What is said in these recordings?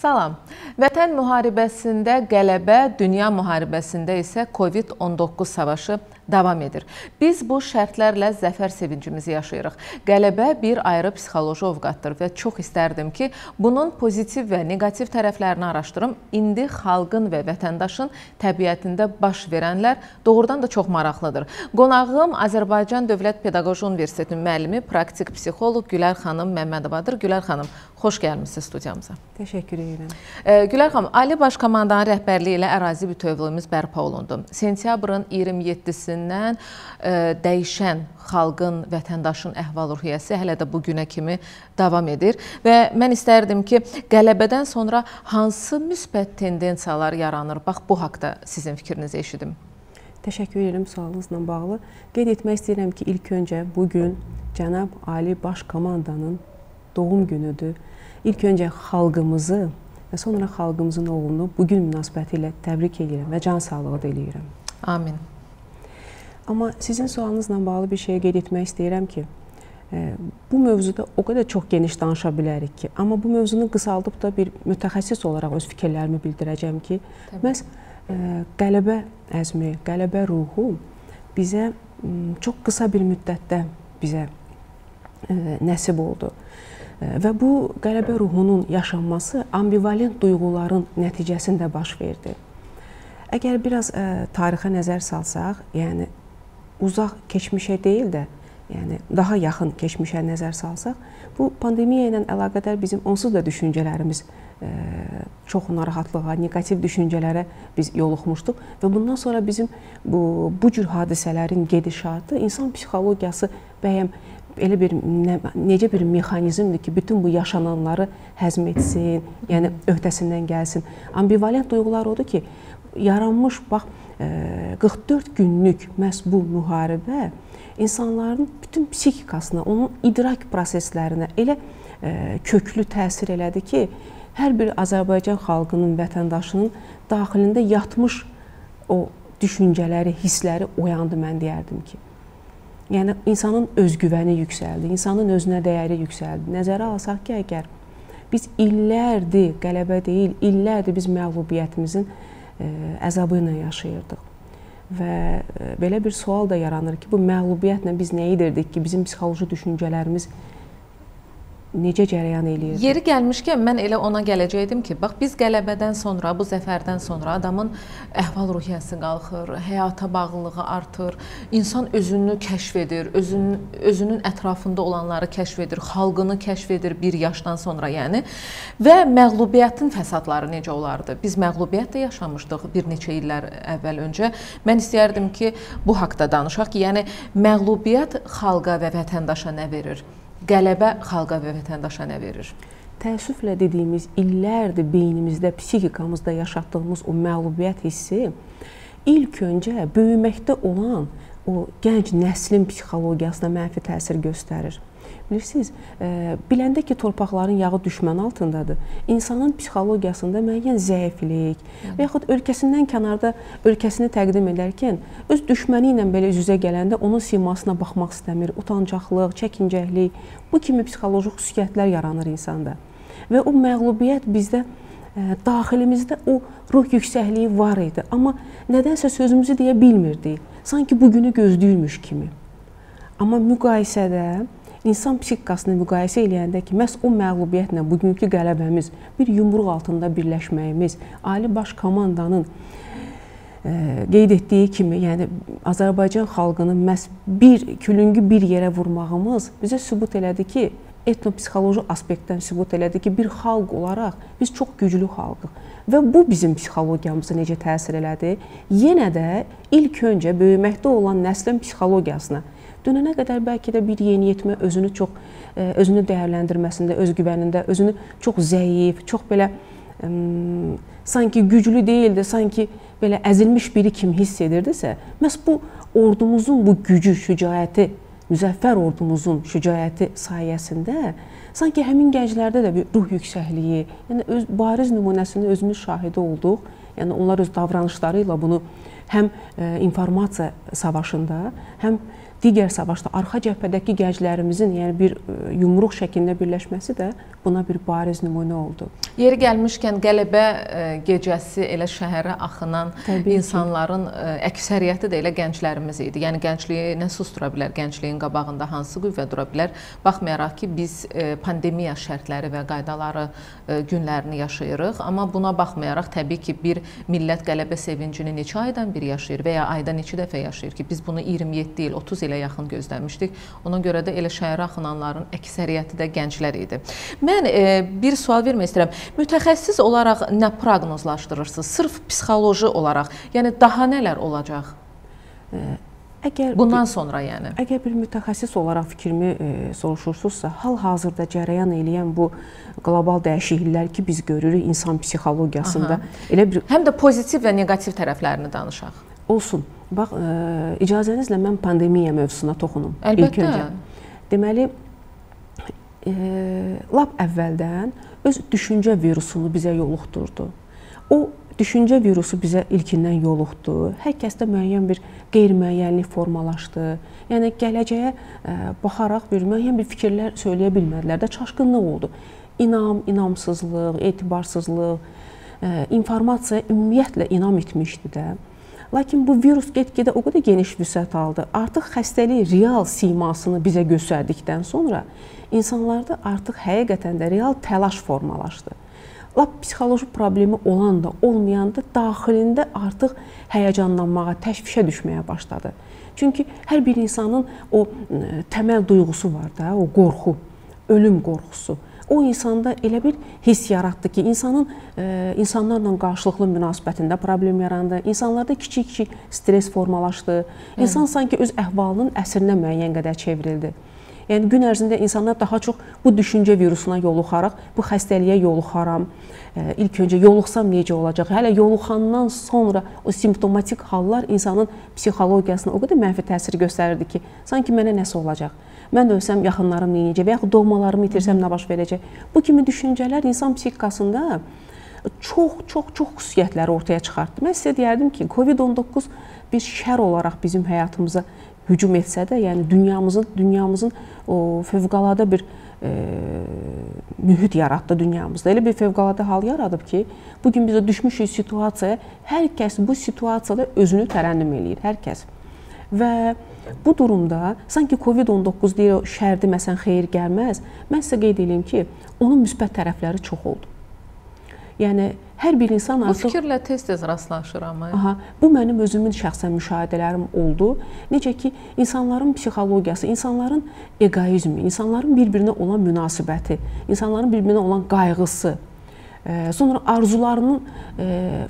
Salam. Vətən müharibəsində qələbə, dünya müharibəsində isə COVID-19 savaşı davam edir. Biz bu şərtlərlə zəfər sevincimizi yaşayırıq. Qələbə bir ayrı psixoloji ovqatdır və çox istərdim ki, bunun pozitiv və neqativ tərəflərini araşdırım. İndi xalqın və vətəndaşın təbiətində baş verənlər doğrudan da çox maraqlıdır. Qonağım Azərbaycan Dövlət Pedaqoji Universitetinin müəllimi, praktik psixoloq Gülər xanım Məmmədovadır. Gülər xanım, xoş gəlmisiniz studiyamıza. Təşəkkür edirəm. Gülər xanım, Ali Baş Komandanın rəhbərliyi ilə ərazi bütövlüyümüz bərpa olundu. Sentyabrın 27-sindən ə, dəyişən xalqın, vətəndaşın əhval-ruhiyyəsi hələ də bu günə kimi davam edir və mən istərdim ki, qələbədən sonra hansı müsbət tendensiyalar yaranır? Bax bu haqqda sizin fikrinizi eşidim. Təşəkkür edirəm sualınızla bağlı. Qeyd etmək istəyirəm ki, ilk öncə bu gün cənab Ali Baş Komandanın doğum günüdür. İlk öncə xalqımızı və sonra xalqımızın oğlunu bu gün münasibəti ilə təbrik edirəm və can sağlığı diləyirəm. Amin. Amma sizin sualınızla bağlı bir şeyə qeyd etmək istəyirəm ki, e, bu mövzuda o qədər çox geniş danışa bilərik ki, amma bu mövzunu qısaldıb da bir mütəxəssis olaraq öz fikirlərimi bildirəcəm ki, Təbii. məhz e, qələbə əzmi, qələbə ruhu bizə çox qısa bir müddətdə bizə e, nəsib oldu. Və bu qələbə ruhunun yaşanması ambivalent duyğuların nəticəsində baş verdi. Əgər biraz ə, tarixə nəzər salsaq, yəni uzaq keçmişə deyil də, yəni daha yaxın keçmişə nəzər salsaq, bu pandemiya ilə əlaqədar bizim onsuz da düşüncələrimiz ə, çox narahatlığa, neqativ düşüncələrə biz yoluxmuşduq və bundan sonra bizim bu bu cür hadisələrin gedişatı insan psixologiyası bəyəm elə bir nə, necə bir mexanizmdir ki, bütün bu yaşananları həzm etsin, yəni öhdəsindən gəlsin. Ambivalent duyğular odur ki, yaranmış bax 44 günlük məhz bu müharibə insanların bütün psixikasına, onun idrak proseslərinə elə köklü təsir elədi ki, hər bir Azərbaycan xalqının, vətəndaşının daxilində yatmış o düşüncələri, hissləri oyandı mən deyərdim ki. Yəni insanın özgüvəni yüksəldi, insanın özünə dəyəri yüksəldi. Nəzərə alsaq ki, əgər biz illərdir qələbə deyil, illərdir biz məğlubiyyətimizin ə, əzabı ilə yaşayırdıq. Və ə, belə bir sual da yaranır ki, bu məğlubiyyətlə biz nə edirdik ki, bizim psixoloji düşüncələrimiz necə cərəyan eləyir? Yeri gəlmişkən mən elə ona gələcəydim ki, bax biz qələbədən sonra, bu zəfərdən sonra adamın əhval-ruhiyyəsi qalxır, həyata bağlılığı artır, insan özünü kəşf edir, özünün özünün ətrafında olanları kəşf edir, xalqını kəşf edir bir yaşdan sonra, yəni və məğlubiyyətin fəsadları necə olardı? Biz məğlubiyyət də yaşamışdıq bir neçə illər əvvəl öncə. Mən istəyərdim ki, bu haqqda danışaq ki, yəni məğlubiyyət xalqa və vətəndaşa nə verir? Qələbə xalqa və vətəndaşa nə verir? Təəssüflə dediyimiz illərdir beynimizdə, psixikamızda yaşatdığımız o məğlubiyyət hissi ilk öncə böyüməkdə olan o gənc nəslin psixologiyasına mənfi təsir göstərir. Bilirsiniz, e, biləndə ki, torpaqların yağı düşmən altındadır, insanın psixologiyasında müəyyən zəiflik və yaxud ölkəsindən kənarda ölkəsini təqdim edərkən öz düşməni ilə belə üz-üzə gələndə onun simasına baxmaq istəmir, utancaqlıq, çəkincəklik, bu kimi psixoloji xüsusiyyətlər yaranır insanda. Və o məğlubiyyət bizdə ə, e, daxilimizdə o ruh yüksəkliyi var idi, amma nədənsə sözümüzü deyə bilmirdik. Sanki bu günü gözləyirmiş kimi. Amma müqayisədə insan psixikasını müqayisə eləyəndə ki, məhz o məğlubiyyətlə bugünkü qələbəmiz, bir yumruq altında birləşməyimiz, ali baş komandanın ə, e, qeyd etdiyi kimi, yəni Azərbaycan xalqının məhz bir külüngü bir yerə vurmağımız bizə sübut elədi ki, etnopsixoloji aspektdən sübut elədi ki, bir xalq olaraq biz çox güclü xalqıq. Və bu bizim psixologiyamıza necə təsir elədi? Yenə də ilk öncə böyüməkdə olan nəslin psixologiyasına Dönənə qədər bəlkə də bir yeniyetmə özünü çox e, özünü dəyərləndirməsində, öz güvənində, özünü çox zəif, çox belə ə, sanki güclü deyildi, sanki belə əzilmiş biri kimi hiss edirdisə, məhz bu ordumuzun bu gücü, şücaəti, müzəffər ordumuzun şücaəti sayəsində sanki həmin gənclərdə də bir ruh yüksəkliyi, yəni öz bariz nümunəsini özümüz şahidi olduq. Yəni onlar öz davranışları ilə bunu həm e, informasiya savaşında, həm digər savaşda arxa cəbhədəki gənclərimizin, yəni bir e, yumruq şəklində birləşməsi də buna bir bariz nümunə oldu. Yeri gəlmişkən qələbə e, gecəsi elə şəhərə axınan Təbii insanların ki. E, əksəriyyəti də elə gənclərimiz idi. Yəni gəncliyi nə sustura bilər? Gəncliyin qabağında hansı qüvvə dura bilər? Baxmayaraq ki, biz pandemiya şərtləri və qaydaları günlərini yaşayırıq, amma buna baxmayaraq təbii ki, bir millət qələbə sevincini neçə aydan bir yaşayır və ya ayda neçə dəfə yaşayır ki, biz bunu 27 il, 30 il ilə yaxın gözləmişdik. Ona görə də elə şəhərə axınanların əksəriyyəti də gənclər idi. Mən e, bir sual vermək istəyirəm. Mütəxəssis olaraq nə proqnozlaşdırırsınız? Sırf psixoloji olaraq, yəni daha nələr olacaq? E, Əgər bundan bir, sonra yəni. Əgər bir mütəxəssis olaraq fikrimi e, soruşursunuzsa, hal-hazırda cərəyan eləyən bu qlobal dəyişikliklər ki, biz görürük insan psixologiyasında, Aha. elə bir həm də pozitiv və neqativ tərəflərini danışaq. Olsun. Bax, ə, e, icazənizlə mən pandemiya mövzusuna toxunum. Əlbəttə. İlk öncə. Deməli, ə, e, lap əvvəldən öz düşüncə virusunu bizə yoluxdurdu. O düşüncə virusu bizə ilkindən yoluxdu. Hər kəsdə müəyyən bir qeyri-müəyyənlik formalaşdı. Yəni gələcəyə ə, e, baxaraq bir müəyyən bir fikirlər söyləyə bilmədilər də çaşqınlıq oldu. İnam, inamsızlıq, etibarsızlıq, ə, informasiya ümumiyyətlə inam etmişdi də. Lakin bu virus get-gedə o qədər geniş vüsət aldı. Artıq xəstəlik real simasını bizə göstərdikdən sonra insanlarda artıq həqiqətən də real təlaş formalaşdı. Lap psixoloji problemi olan da, olmayan da daxilində artıq həyəcanlanmağa, təşvişə düşməyə başladı. Çünki hər bir insanın o təməl duyğusu var da, o qorxu, ölüm qorxusu o insanda elə bir hiss yaratdı ki, insanın e, insanlarla qarşılıqlı münasibətində problem yarandı. İnsanlarda kiçik-kiçik stress formalaşdı. İnsan Hı. sanki öz əhvalının əsrinə müəyyən qədər çevrildi. Yəni gün ərzində insanlar daha çox bu düşüncə virusuna yoluxaraq bu xəstəliyə yoluxaram. E, ilk öncə yoluxsam necə olacaq? Hələ yoluxandan sonra o simptomatik hallar insanın psixologiyasına o qədər mənfi təsir göstərirdi ki, sanki mənə nəsə olacaq mən ölsəm yaxınlarım necə və yaxud doğmalarımı itirsəm nə baş verəcək? Bu kimi düşüncələr insan psixikasında çox, çox, çox xüsusiyyətləri ortaya çıxartdı. Mən sizə deyərdim ki, COVID-19 bir şər olaraq bizim həyatımıza hücum etsə də, yəni dünyamızın dünyamızın o fövqəladə bir e, mühit yaratdı dünyamızda. Elə bir fövqəladə hal yaradıb ki, bu gün biz düşmüşük situasiyaya. Hər kəs bu situasiyada özünü tərənnüm eləyir, hər kəs. Və Bu durumda sanki COVID-19 deyir şərdi məsələn xeyir gəlməz. Mən sizə qeyd edeyim ki, onun müsbət tərəfləri çox oldu. Yəni hər bir insan artıq Bu fikirlə tez-tez rastlaşıram. Aha, bu mənim özümün şəxsən müşahidələrim oldu. Necə ki, insanların psixologiyası, insanların eqoizmi, insanların bir-birinə olan münasibəti, insanların bir-birinə olan qayğısı, Sonra arzularının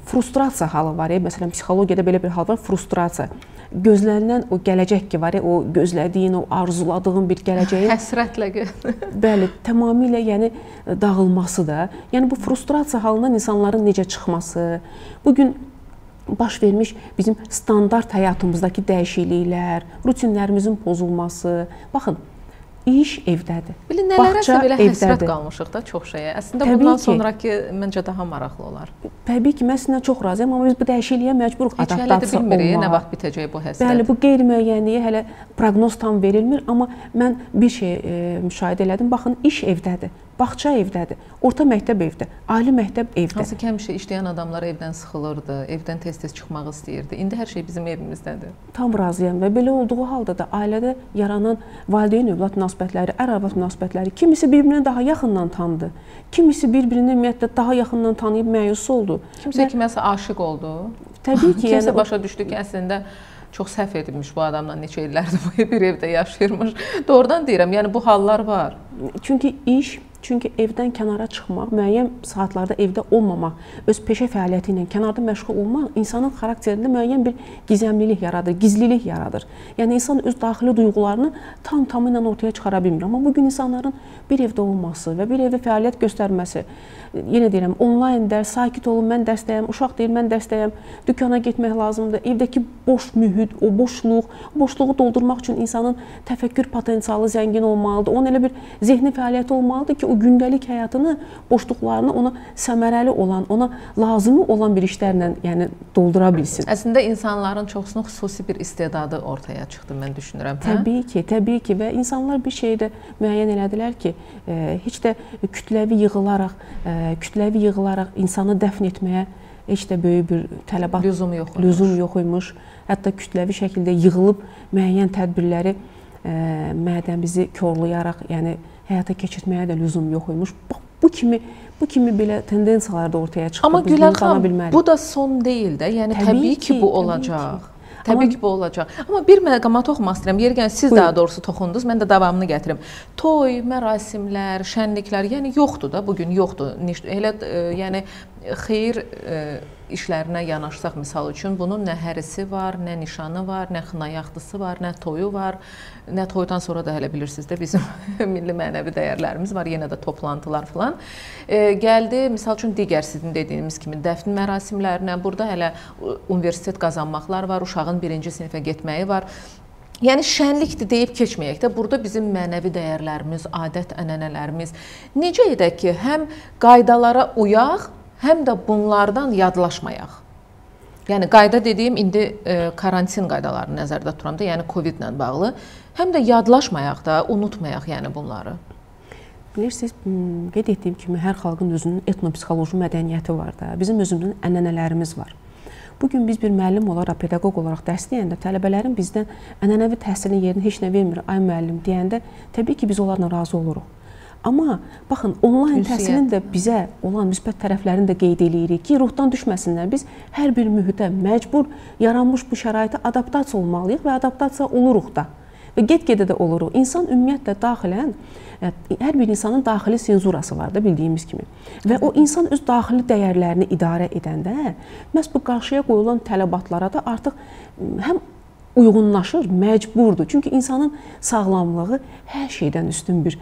frustrasiya halı var. Məsələn, psixologiyada belə bir hal var, frustrasiya gözlənilən o gələcək ki var ya, o gözlədiyin, o arzuladığın bir gələcəyin həsrətlə bəli, tamamilə yəni dağılması da, yəni bu frustrasiya halından insanların necə çıxması, bu gün baş vermiş bizim standart həyatımızdakı dəyişikliklər, rutinlərimizin pozulması. Baxın, iş evdədir. Bilin nələrəsə belə həsrət qalmışıq da çox şeyə. Əslində Təbii bundan ki, sonrakı məncə daha maraqlı olar. Təbii ki, mən sizinlə çox razıyam, amma biz bu dəyişikliyə məcburuq adaptasiya olmağa. Nə vaxt bitəcək bu həsrət? Bəli, bu qeyri-müəyyənliyə hələ proqnoz tam verilmir, amma mən bir şey e, müşahidə elədim. Baxın, iş evdədir. Bağça evdədir, orta məktəb evdə, ali məktəb evdə. Hansı ki, həmişə işləyən adamlar evdən sıxılırdı, evdən tez-tez çıxmaq istəyirdi. İndi hər şey bizim evimizdədir. Tam razıyam və belə olduğu halda da ailədə yaranan valideyn-övlad münasibətləri, ər-arvad münasibətləri kimisi bir-birinə daha yaxından tanıdı, kimisi bir-birini ümumiyyətlə daha yaxından tanıyıb məyus oldu. Kimsə kiməsə aşiq oldu. Təbii ki, kimsə yəni başa düşdü ki, əslində çox səhv edilmiş bu adamla neçə illərdir bu bir evdə yaşayırmış. Doğrudan deyirəm, yəni bu hallar var. Çünki iş Çünki evdən kənara çıxmaq, müəyyən saatlarda evdə olmamaq, öz peşə fəaliyyəti ilə kənarda məşğul olmaq insanın xarakterində müəyyən bir gizəmlilik yaradır, gizlilik yaradır. Yəni insan öz daxili duyğularını tam tamı ilə ortaya çıxara bilmir. Amma bu gün insanların bir evdə olması və bir evdə fəaliyyət göstərməsi, yenə deyirəm, onlayn dərs, sakit olun, mən dərsdəyəm, uşaq deyir, mən dərsdəyəm, dükana getmək lazımdır. Evdəki boş mühit, o boşluq, boşluğu doldurmaq üçün insanın təfəkkür potensialı zəngin olmalıdır. Onun elə bir zehni fəaliyyəti olmalıdır ki, o gündəlik həyatını, boşluqlarını ona səmərəli olan, ona lazımı olan bir işlərlə, yəni doldura bilsin. Əslində insanların çoxsunun xüsusi bir istedadı ortaya çıxdı mən düşünürəm. Hə? Təbii ki, təbii ki və insanlar bir şeyi də müəyyən elədilər ki, e, heç də kütləvi yığılaraq, e, kütləvi yığılaraq insanı dəfn etməyə heç də böyük bir tələbat lüzum yox imiş. Lüzum yox imiş. Hətta kütləvi şəkildə yığılıb müəyyən tədbirləri ə, mədəmizi korlayaraq, yəni həyata keçirməyə də lüzum yox imiş. Bax bu kimi bu kimi belə tendensiyalar da ortaya çıxdı. Amma Gülər xanım, bu da son deyil də. Yəni təbii, təbii ki, ki, bu olacaq. Ki. Təbii Amma, ki, bu olacaq. Amma bir məqama toxunmaq istəyirəm. Yeri gələn siz buyurun. daha doğrusu toxundunuz. Mən də davamını gətirim. Toy, mərasimlər, şənliklər, yəni yoxdur da bu gün yoxdur. Elə e, yəni xeyir e, işlərinə yanaşsaq misal üçün bunun nə hərisi var, nə nişanı var, nə xınayaxdısı var, nə toyu var. Nə toydan sonra da hələ bilirsiniz də bizim milli mənəvi dəyərlərimiz var, yenə də toplantılar filan. E, gəldi misal üçün digər sizin dediyiniz kimi dəfn mərasimlərinə. Burada hələ universitet qazanmaqlar var, uşağın 1-ci sinifə getməyi var. Yəni şənlikdir deyib keçməyək də, burada bizim mənəvi dəyərlərimiz, adət-ənənələrimiz necə edək ki, həm qaydalara uyaq, həm də bunlardan yadlaşmayaq. Yəni qayda dediyim indi e, karantin qaydalarını nəzərdə tuturam da, yəni COVID ilə bağlı. Həm də yadlaşmayaq da, unutmayaq yəni bunları. Bilirsiniz, qeyd etdiyim kimi hər xalqın özünün etnopsixoloji mədəniyyəti var da. Bizim özümüzün ənənələrimiz var. Bu gün biz bir müəllim olaraq, pedaqoq olaraq dərs deyəndə tələbələrin bizdən ənənəvi təhsilin yerinə heç nə vermir, ay müəllim deyəndə təbii ki, biz onlarla razı oluruq. Amma baxın, onlayn təhsilin də bizə olan müsbət tərəflərini də qeyd eləyirik ki, ruhdan düşməsinlər. Biz hər bir mühitə məcbur yaranmış bu şəraitə adaptasiya olmalıyıq və adaptasiya oluruq da. Və get-gedə də oluruq. İnsan ümumiyyətlə daxilən e, hər bir insanın daxili senzurası var da bildiyimiz kimi. Və o insan öz daxili dəyərlərini idarə edəndə məhz bu qarşıya qoyulan tələbatlara da artıq həm uyğunlaşır, məcburdur. Çünki insanın sağlamlığı hər şeydən üstün bir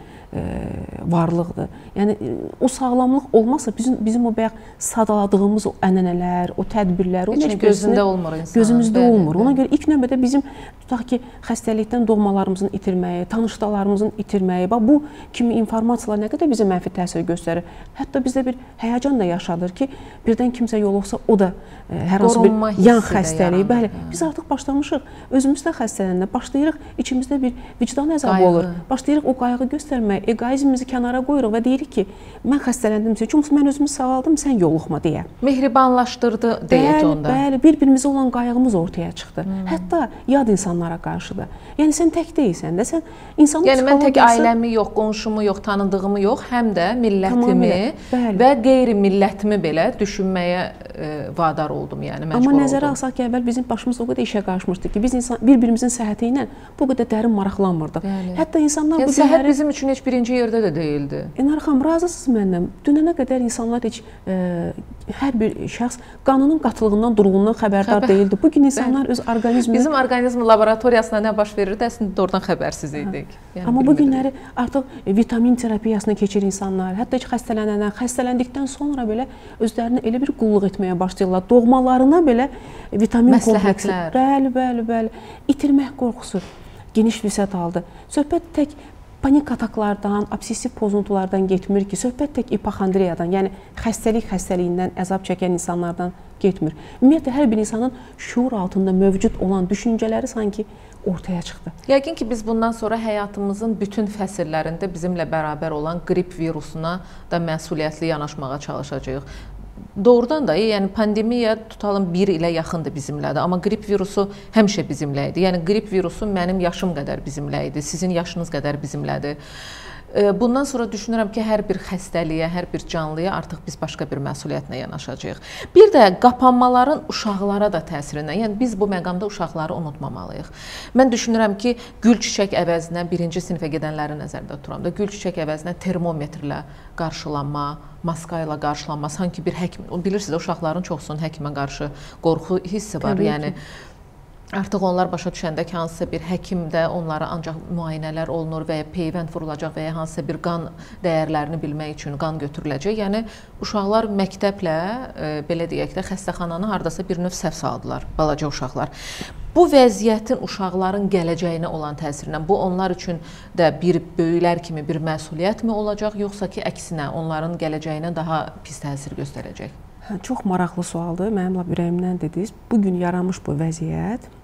varlıqdır. Yəni o sağlamlıq olmasa bizim bizim o bayaq sadaladığımız o ənənələr, o tədbirlər, o heç gözündə olmur insan. Gözümüzdə bəli, olmur. Bəli. Ona görə ilk növbədə bizim tutaq ki, xəstəlikdən doğmalarımızın itirməyi, tanışlarımızın itirməyi, bax bu kimi informasiyalar nə qədər bizə mənfi təsir göstərir. Hətta bizdə bir həyəcan da yaşadır ki, birdən kimsə yoluxsa o da ə, hər hansı bir yan xəstəliyi, bəli, biz artıq başlamışıq özümüzdə xəstələnəndə başlayırıq içimizdə bir vicdan əzabı olur. Başlayırıq o qayğı göstərməyə eqoizmimizi kənara qoyuruq və deyirik ki, mən xəstələndimsə, çünki mən özümü sağaldım, sən yoluxma deyə. Mehribanlaşdırdı deyək onda. Bəli, bir-birimizə olan qayğımız ortaya çıxdı. Hmm. Hətta yad insanlara qarşı da. Yəni sən tək deyilsən də, sən insanın Yəni mən tək ailəmi yox, qonşumu yox, tanıdığımı yox, həm də millətimi və qeyri-millətimi belə düşünməyə e, vadar oldum, yəni məcbur oldum. Amma nəzərə alsaq ki, əvvəl bizim başımız o qədər işə qarışmışdı ki, biz insan bir-birimizin səhhəti ilə bu qədər dərin maraqlanmırdıq. Bəli. Hətta insanlar yəni, bu səhhət bizim üçün heç birinci yerdə də deyildi. Enar xanım, razısınız məndən? Dünənə qədər insanlar heç ə, e, hər bir şəxs qanının qatılığından, durğunluğundan xəbərdar Xəbər. deyildi. Bu gün insanlar Bəli. öz orqanizmini Bizim orqanizm laboratoriyasında nə baş verirdi, əslində oradan xəbərsiz idik. Yəni, Amma bu günləri artıq vitamin terapiyasına keçir insanlar. Hətta heç xəstələnənlər, xəstələndikdən sonra belə özlərini elə bir qulluq etməyə başlayırlar. Doğmalarına belə vitamin kompleksi. Bəli, bəli, bəli. İtirmək qorxusu geniş vüsət aldı. Söhbət tək panik ataklardan, obsessiv pozuntulardan getmir ki, söhbət tək ipoxondriyadan, yəni xəstəlik xəstəliyindən əzab çəkən insanlardan getmir. Ümumiyyətlə hər bir insanın şuur altında mövcud olan düşüncələri sanki ortaya çıxdı. Yəqin ki, biz bundan sonra həyatımızın bütün fəsillərində bizimlə bərabər olan qrip virusuna da məsuliyyətli yanaşmağa çalışacağıq. Doğrudan da, yəni pandemiya tutalım 1 ilə yaxındır bizimlədir, amma qrip virusu həmişə bizimlə idi. Yəni qrip virusu mənim yaşım qədər bizimlə idi, sizin yaşınız qədər bizimlədir. Bundan sonra düşünürəm ki, hər bir xəstəliyə, hər bir canlıya artıq biz başqa bir məsuliyyətlə yanaşacağıq. Bir də qapanmaların uşaqlara da təsirindən, yəni biz bu məqamda uşaqları unutmamalıyıq. Mən düşünürəm ki, gül çiçək əvəzinə birinci sinifə gedənləri nəzərdə tuturam da, gül çiçək əvəzinə termometrlə qarşılanma, maska ilə qarşılanma, sanki bir həkim, bilirsiniz, uşaqların çoxsunun həkimə qarşı qorxu hissi var. Təbii yəni ki Artıq onlar başa düşəndə ki, hansısa bir həkimdə onlara ancaq müayinələr olunur və ya peyvənd vurulacaq və ya hansısa bir qan dəyərlərini bilmək üçün qan götürüləcək. Yəni uşaqlar məktəblə e, belə deyək də xəstəxananı hardasa bir növ səhv saldılar, balaca uşaqlar. Bu vəziyyətin uşaqların gələcəyinə olan təsirindən bu onlar üçün də bir böyüklər kimi bir məsuliyyətmi olacaq, yoxsa ki, əksinə onların gələcəyinə daha pis təsir göstərəcək? Hə, çox maraqlı sualdır. Mənim lap ürəyimdən dediniz. Bu gün yaranmış bu vəziyyət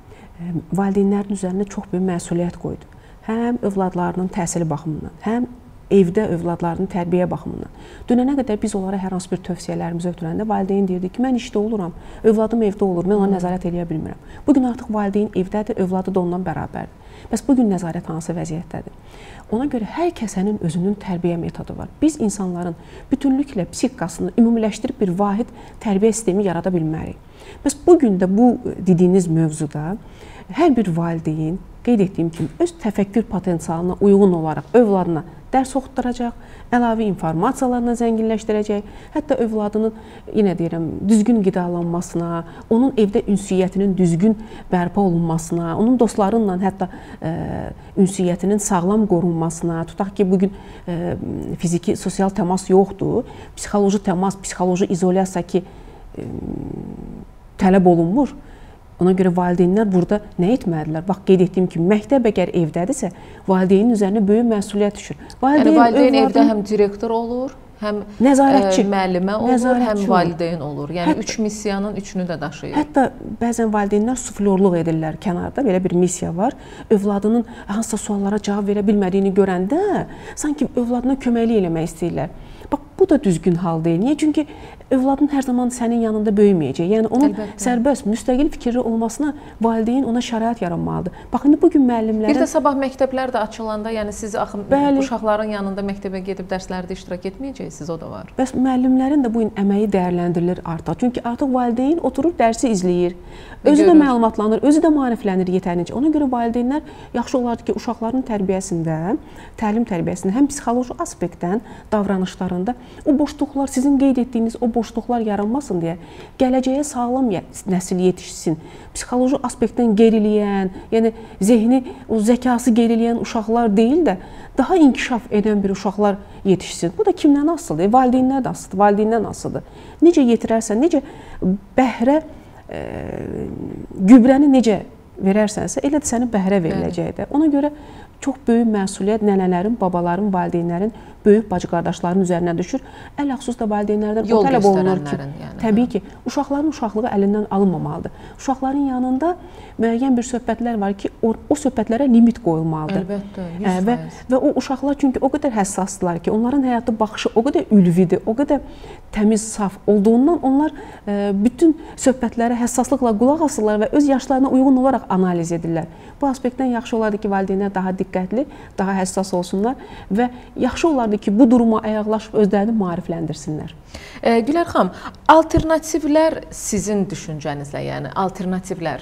valideynlərin üzərinə çox böyük məsuliyyət qoydu. Həm övladlarının təhsili baxımından, həm evdə övladlarının tərbiyə baxımından. Dünənə qədər biz onlara hər hansı bir tövsiyələrimizi ötürəndə valideyn deyirdi ki, mən işdə oluram, övladım evdə olur, mən ona nəzarət edə bilmirəm. Bu gün artıq valideyn evdədir, övladı da ondan bərabərdir. Bəs bu gün nəzarət hansı vəziyyətdədir? Ona görə hər kəsənin özünün tərbiyə metodu var. Biz insanların bütünlüklə psixikasını ümumiləşdirib bir vahid tərbiyə sistemi yarada bilmərik. Bəs bu gün də bu dediyiniz mövzuda hər bir valideyn qeyd etdiyim kimi öz təfəkkür potensialına uyğun olaraq övladına dərs oxutduracaq, əlavə informasiyalarla zənginləşdirəcək, hətta övladının yenə deyirəm, düzgün qidalanmasına, onun evdə ünsiyyətinin düzgün bərpa olunmasına, onun dostlarıyla hətta ə, ünsiyyətinin sağlam qorunmasına, tutaq ki, bu gün ə, fiziki, sosial təmas yoxdur, psixoloji təmas, psixoloji izolyasiya ki ə, tələb olunmur Ona görə valideynlər burada nə etməlidirlər? Bax qeyd etdiyim kimi məktəb əgər evdədirsə, valideynin üzərinə böyük məsuliyyət düşür. Valideyn, yəni valideyn evdə həm direktor olur, həm nəzarətçi, ə, müəllimə olur, nəzarətçi həm valideyn olur. Yəni hətta, üç missiyanın üçünü də daşıyır. Hətta bəzən valideynlər suflyorluq edirlər kənarda. Belə bir missiya var. Övladının hansısa suallara cavab verə bilmədiyini görəndə sanki övladına köməklik eləmək istəyirlər. Bax bu da düzgün hal deyil. Niyə? Çünki övladın hər zaman sənin yanında böyüməyəcək. Yəni onun Əlbəttə. sərbəst, müstəqil fikirli olmasına valideyn ona şərait yaratmalıdır. Bax indi bu gün müəllimlərin Bir də sabah məktəblər də açılanda, yəni siz axı Bəli. uşaqların yanında məktəbə gedib dərslərdə iştirak etməyəcəksiniz, o da var. Bəs müəllimlərin də bu gün əməyi dəyərləndirilir artıq. Çünki artıq valideyn oturur dərsi izləyir. Özü görür. də məlumatlanır, özü də maariflənir yetərincə. Ona görə valideynlər yaxşı olardı ki, uşaqların tərbiyəsində, təlim tərbiyəsində həm psixoloji aspektdən davranışlarında o boşluqlar sizin qeyd etdiyiniz o boşluqlar yaranmasın deyə gələcəyə sağlam nəsil yetişsin. Psixoloji aspektdən geriləyən, yəni zehni, o zəkası geriləyən uşaqlar deyil də daha inkişaf edən bir uşaqlar yetişsin. Bu da kimdən asılıdır? Valideynlər də asılıdır, valideynlər asılıdır. Necə yetirərsən, necə bəhrə e, gübrəni necə verərsənsə, elə də sənə bəhrə veriləcəkdir. Ona görə çox böyük məsuliyyət nənələrin, babaların, valideynlərin böyük bacı qardaşların üzərinə düşür. Ələxüsus da valideynlərdən Yol o tələb olunur ki, yəni, təbii ki, uşaqların uşaqlığı əlindən alınmamalıdır. Uşaqların yanında müəyyən bir söhbətlər var ki, o, o söhbətlərə limit qoyulmalıdır. Əlbəttə, 100%. Ə, və və o uşaqlar çünki o qədər həssasdırlar ki, onların həyata baxışı o qədər ülvidir, o qədər təmiz, saf olduğundan onlar ə, bütün söhbətlərə həssaslıqla qulaq asırlar və öz yaşlarına uyğun olaraq analiz edirlər. Bu aspektdən yaxşı olardı ki, valideynlər daha diqqətli, daha həssas olsunlar və yaxşı olardı lazımdır ki, bu duruma ayaqlaşıb özlərini maarifləndirsinlər. E, Gülər xanım, alternativlər sizin düşüncənizlə, yəni alternativlər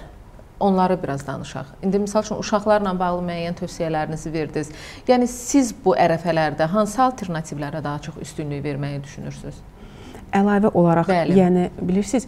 onları biraz danışaq. İndi məsəl üçün uşaqlarla bağlı müəyyən tövsiyələrinizi verdiniz. Yəni siz bu ərəfələrdə hansı alternativlərə daha çox üstünlük verməyi düşünürsüz? Əlavə olaraq, Bəli. yəni bilirsiniz,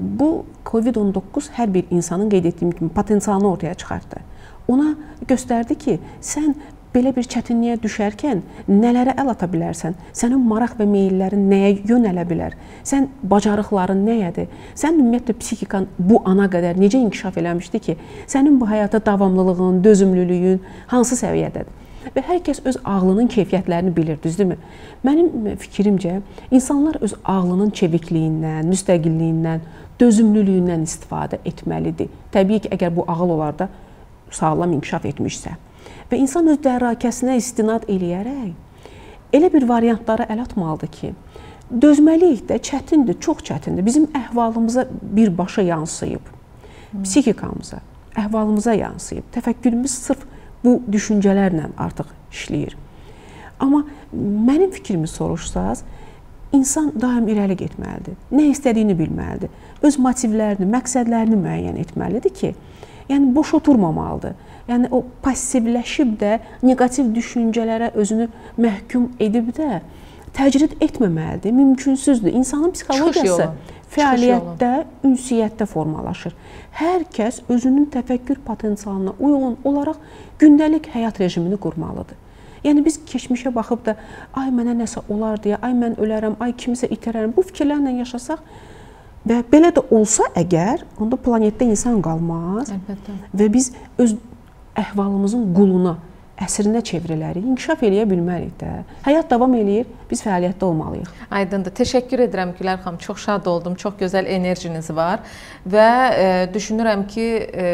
bu COVID-19 hər bir insanın qeyd etdiyim kimi potensialını ortaya çıxartdı. Ona göstərdi ki, sən belə bir çətinliyə düşərkən nələrə əl ata bilərsən? Sənin maraq və meyllərin nəyə yönələ bilər? Sən bacarıqların nəyədir? Sən ümumiyyətlə psixikan bu ana qədər necə inkişaf eləmişdi ki, sənin bu həyata davamlılığın, dözümlülüyün hansı səviyyədədir? Və hər kəs öz ağlının keyfiyyətlərini bilir, düzdürmü? Mənim fikrimcə, insanlar öz ağlının çevikliyindən, müstəqilliyindən, dözümlülüyündən istifadə etməlidir. Təbii ki, əgər bu ağıl olarda sağlam inkişaf etmişsə. Və insan öz dərrakəsinə istinad eləyərək elə bir variantlara əl atmalıdır ki, dözməliyik də çətindir, çox çətindir. Bizim əhvalımıza birbaşa yansıyıb, psixikamıza, əhvalımıza yansıyıb. Təfəkkürümüz sırf bu düşüncələrlə artıq işləyir. Amma mənim fikrimi soruşsaz, insan daim irəli getməlidir. Nə istədiyini bilməlidir. Öz motivlərini, məqsədlərini müəyyən etməlidir ki, yəni boş oturmamalıdır. Yəni o passivləşib də neqativ düşüncələrə özünü məhkum edib də təcrid etməməlidir, mümkünsüzdür. İnsanın psixologiyası fəaliyyətdə, ünsiyyətdə formalaşır. Hər kəs özünün təfəkkür potensialına uyğun olaraq gündəlik həyat rejimini qurmalıdır. Yəni biz keçmişə baxıb da ay mənə nəsə olar deyə, ay mən ölərəm, ay kimisə itərərəm bu fikirlərlə yaşasaq və belə də olsa əgər, onda planetdə insan qalmaz. Əlbəttə. Və biz öz əhvalımızın quluna əsrinə çevrilərik, inkişaf eləyə bilmərik də. Həyat davam eləyir, biz fəaliyyətdə olmalıyıq. Aydındır. Təşəkkür edirəm Gülər xanım. Çox şad oldum. Çox gözəl enerjiniz var və e, düşünürəm ki, e,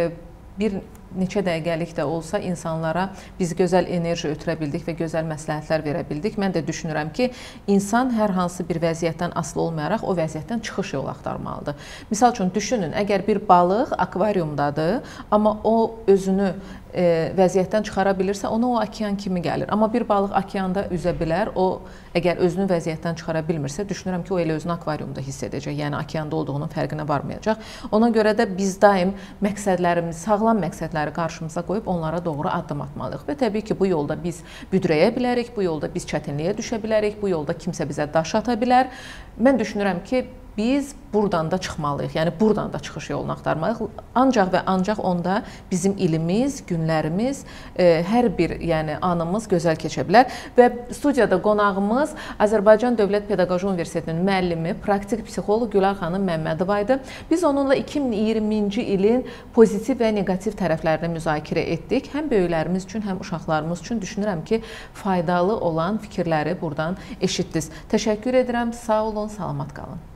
bir neçə dəqiqəlik də olsa insanlara biz gözəl enerji ötürə bildik və gözəl məsləhətlər verə bildik. Mən də düşünürəm ki, insan hər hansı bir vəziyyətdən asılı olmayaraq o vəziyyətdən çıxış yolu axtarmalıdır. Məsəl üçün düşünün, əgər bir balıq akvariumdadır, amma o özünü e, vəziyyətdən çıxara bilirsə, ona o okean kimi gəlir. Amma bir balıq okeanda üzə bilər. O əgər özünü vəziyyətdən çıxara bilmirsə, düşünürəm ki, o elə özünü akvariumda hiss edəcək. Yəni okeanda olduğunun fərqinə varmayacaq. Ona görə də biz daim məqsədlərimizi, sağlam məqsədləri qarşımıza qoyub onlara doğru addım atmalıyıq. Və təbii ki, bu yolda biz büdrəyə bilərik, bu yolda biz çətinliyə düşə bilərik, bu yolda kimsə bizə daş ata bilər. Mən düşünürəm ki, biz buradan da çıxmalıyıq. Yəni buradan da çıxış yolunu axtarmalıyıq. Ancaq və ancaq onda bizim ilimiz, günlərimiz, e, hər bir yəni anımız gözəl keçə bilər və studiyada qonağımız Azərbaycan Dövlət Pedaqoji Universitetinin müəllimi, praktik psixoloq Gülər xanım Məmmədova idi. Biz onunla 2020-ci ilin pozitiv və neqativ tərəflərini müzakirə etdik. Həm böyüklərimiz üçün, həm uşaqlarımız üçün düşünürəm ki, faydalı olan fikirləri burdan eşitdiniz. Təşəkkür edirəm. Sağ olun, salamat qalın.